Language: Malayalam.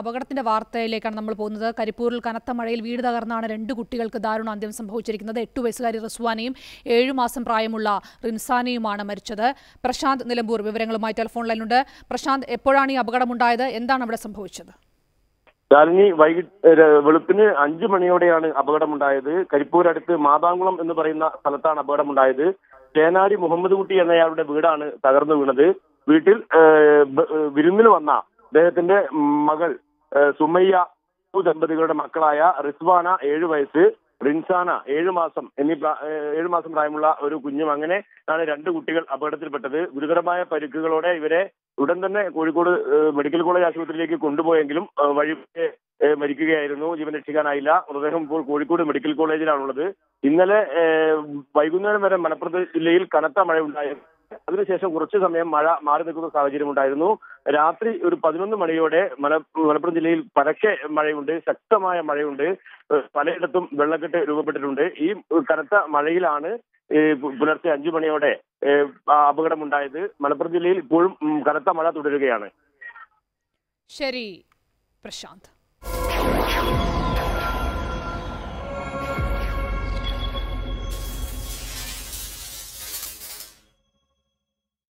അപകടത്തിന്റെ വാർത്തയിലേക്കാണ് നമ്മൾ പോകുന്നത്. കരിപ്പൂരിൽ കനത്ത മഴയിൽ വീട് തകർന്നാണ് രണ്ട് കുട്ടികൾക്ക് ദാരുണ അന്ത്യം സംഭവിച്ചിരിക്കുന്നത്. എട്ടു വയസ്സുകാരി റിസ്വാനയും ഏഴു മാസം പ്രായമുള്ള റിൻസാനയുമാണ് മരിച്ചത്. പ്രശാന്ത് നിലമ്പൂർ വിവരങ്ങളുമായി ടെലിഫോൺ ലൈനുണ്ട് പ്രശാന്ത് എപ്പോഴാണ് ഈ അപകടമുണ്ടായത്? എന്താണ് അവിടെ സംഭവിച്ചത്? ശാലിനി വൈകിട്ട് വെളുപ്പിന് അഞ്ചു മണിയോടെയാണ് അപകടമുണ്ടായത്. കരിപ്പൂർ അടുത്ത് മാതാങ്കുളം എന്ന് പറയുന്ന സ്ഥലത്താണ് അപകടമുണ്ടായത്. ചേനാടി മുഹമ്മദ് കുട്ടി എന്നയാളുടെ വീടാണ് തകർന്നു വീണത്. വീട്ടിൽ വിരുന്നിന് വന്ന അദ്ദേഹത്തിന്റെ മകൾ സുമയ്യ ദമ്പതികളുടെ മക്കളായ റിസ്വാന ഏഴു വയസ്സ് റിൻസാന ഏഴു മാസം എന്നീ ഏഴു മാസം പ്രായമുള്ള ഒരു കുഞ്ഞും അങ്ങനെ ആണ് രണ്ട് കുട്ടികൾ അപകടത്തിൽപ്പെട്ടത്. ഗുരുതരമായ പരിക്കുകളോടെ ഇവരെ ഉടൻ തന്നെ കോഴിക്കോട് മെഡിക്കൽ കോളേജ് ആശുപത്രിയിലേക്ക് കൊണ്ടുപോയെങ്കിലും വഴി മരിക്കുകയായിരുന്നു. ജീവൻ രക്ഷിക്കാനായില്ല. മൃതദേഹം ഇപ്പോൾ കോഴിക്കോട് മെഡിക്കൽ കോളേജിലാണുള്ളത്. ഇന്നലെ വൈകുന്നേരം വരെ മലപ്പുറം ജില്ലയിൽ കനത്ത മഴ ഉണ്ടായിരുന്നു അതിനുശേഷം കുറച്ചു സമയം മഴ മാറി നിൽക്കുന്ന സാഹചര്യം ഉണ്ടായിരുന്നു. രാത്രി ഒരു പതിനൊന്ന് മണിയോടെ മല മലപ്പുറം ജില്ലയിൽ പരക്കെ മഴയുണ്ട് ശക്തമായ മഴയുണ്ട്. പലയിടത്തും വെള്ളക്കെട്ട് രൂപപ്പെട്ടിട്ടുണ്ട്. ഈ കനത്ത മഴയിലാണ് പുലർച്ചെ അഞ്ചു മണിയോടെ അപകടമുണ്ടായത്. മലപ്പുറം ജില്ലയിൽ ഇപ്പോഴും കനത്ത മഴ തുടരുകയാണ്. ശരി പ്രശാന്ത്.